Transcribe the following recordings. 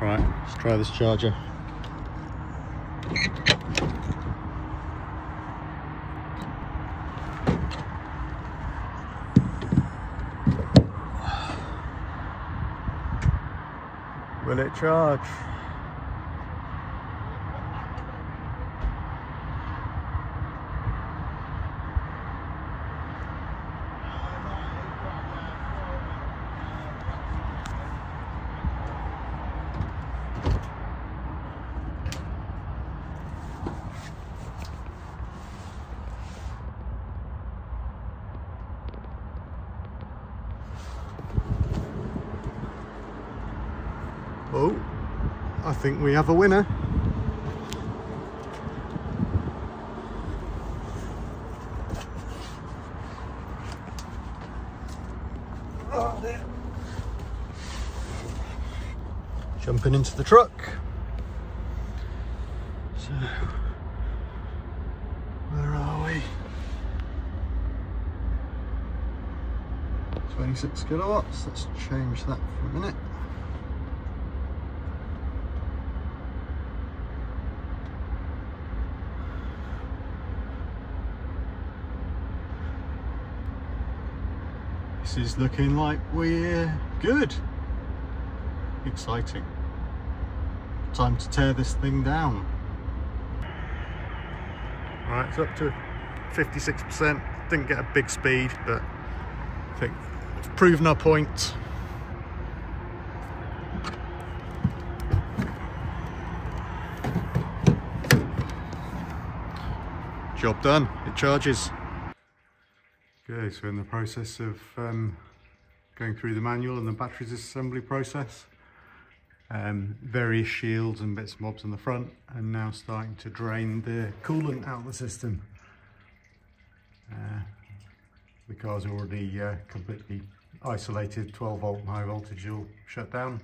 Right, let's try this charger. Will it charge? Oh, I think we have a winner. Jumping into the truck. So, where are we? 26 kilowatts. Let's change that for a minute. This is looking like we're good. Exciting. Time to tear this thing down. Right, it's up to 56%. Didn't get a big speed, but I think it's proven our point. Job done, it charges. Okay, so in the process of um, going through the manual and the battery disassembly process, um, various shields and bits and bobs on the front, and now starting to drain the coolant out of the system. Uh, the car's already uh, completely isolated, 12 volt high voltage all shut down.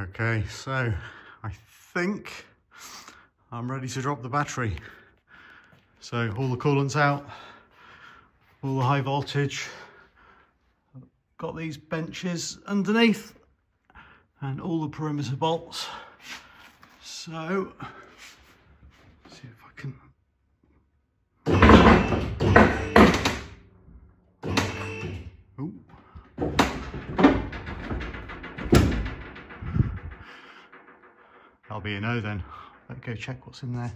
Okay, so I think I'm ready to drop the battery. So all the coolant's out, all the high voltage. Got these benches underneath and all the perimeter bolts. So, see if I can. That'll be a no then. Let's go check what's in there.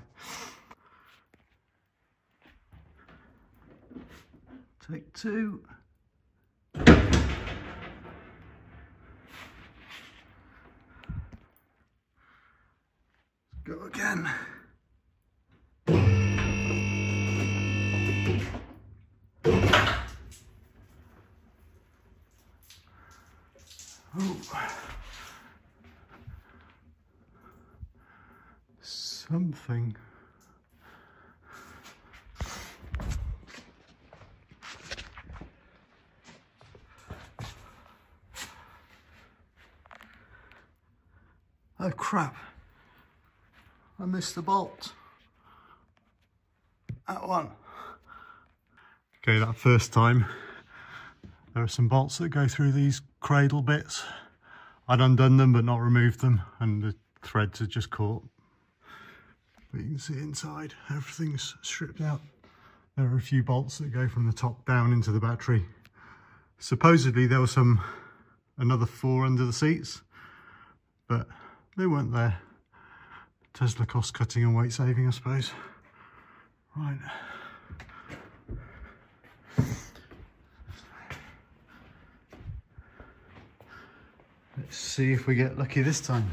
Take two. Go again. Oh. Something. Oh crap. I missed the bolt. That one. Okay, that first time, there are some bolts that go through these cradle bits. I'd undone them but not removed them and the threads had just caught. But you can see inside, everything's stripped out. There are a few bolts that go from the top down into the battery. Supposedly there were some, another four under the seats, but they weren't there. Tesla cost cutting and weight saving, I suppose. Right. Let's see if we get lucky this time.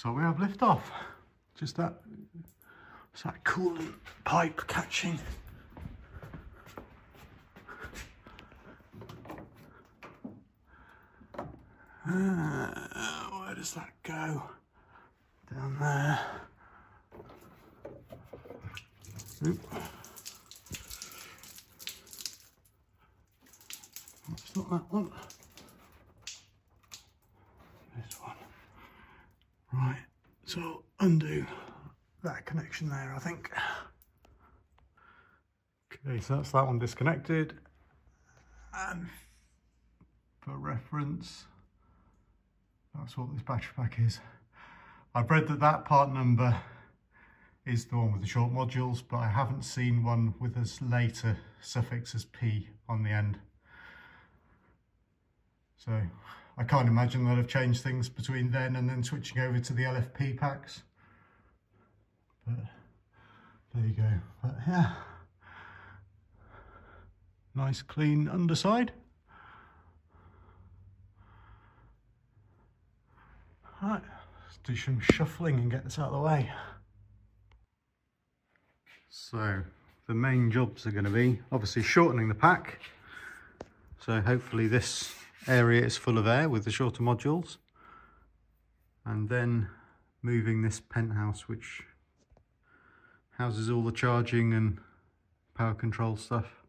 So we have liftoff. Just that, it's that coolant pipe catching. Uh, where does that go? Down there. Oop. it's not that one. This one. So undo that connection there, I think. Okay, so that's that one disconnected. And for reference, that's what this battery pack is. I've read that that part number is the one with the short modules, but I haven't seen one with as later suffix as P on the end. So I can't imagine that I've changed things between then and then switching over to the LFP packs. But there you go. But yeah, nice clean underside. Right, let's do some shuffling and get this out of the way. So the main jobs are going to be obviously shortening the pack. So hopefully this area is full of air with the shorter modules. And then moving this penthouse which houses all the charging and power control stuff.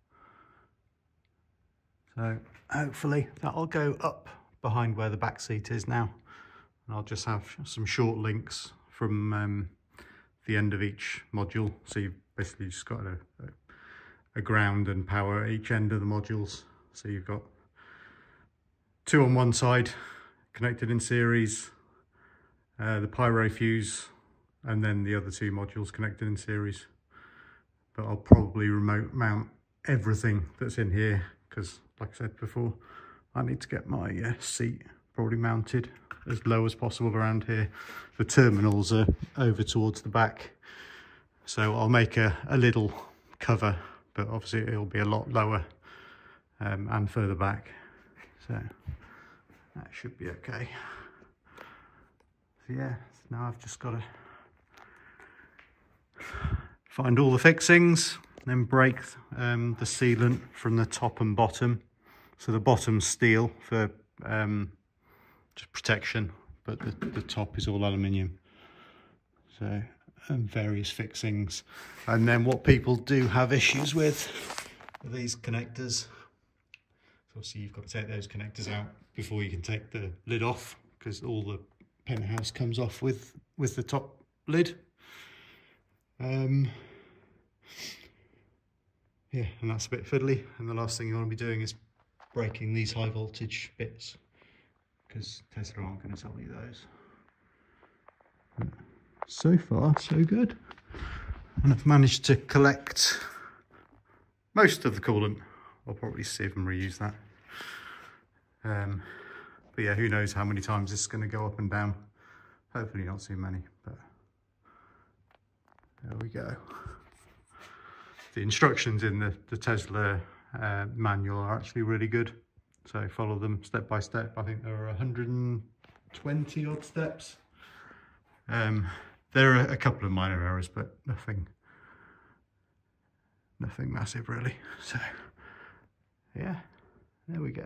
So hopefully that'll go up behind where the back seat is now. And I'll just have some short links from um, the end of each module. So you've basically just got a, a, a ground and power at each end of the modules. So you've got two on one side connected in series, uh, the pyro fuse, and then the other two modules connected in series. But I'll probably remote mount everything that's in here because like I said before, I need to get my uh, seat probably mounted as low as possible around here. The terminals are over towards the back. So I'll make a, a little cover, but obviously it'll be a lot lower um, and further back. So that should be okay. So yeah, now I've just got to find all the fixings, then break um, the sealant from the top and bottom. So the bottom's steel for um, just protection, but the, the top is all aluminium. So, and various fixings. And then what people do have issues with are these connectors. So obviously you've got to take those connectors out before you can take the lid off because all the penthouse comes off with, with the top lid. Um, yeah, and that's a bit fiddly. And the last thing you want to be doing is breaking these high voltage bits because Tesla aren't going to sell you those. so far, so good. And I've managed to collect most of the coolant. I'll probably save and reuse that. Um, but yeah, who knows how many times this is going to go up and down. Hopefully not too many, but there we go. The instructions in the, the Tesla uh, manual are actually really good. So follow them step by step. I think there are 120 odd steps. Um, there are a couple of minor errors, but nothing, nothing massive really. So yeah, there we go.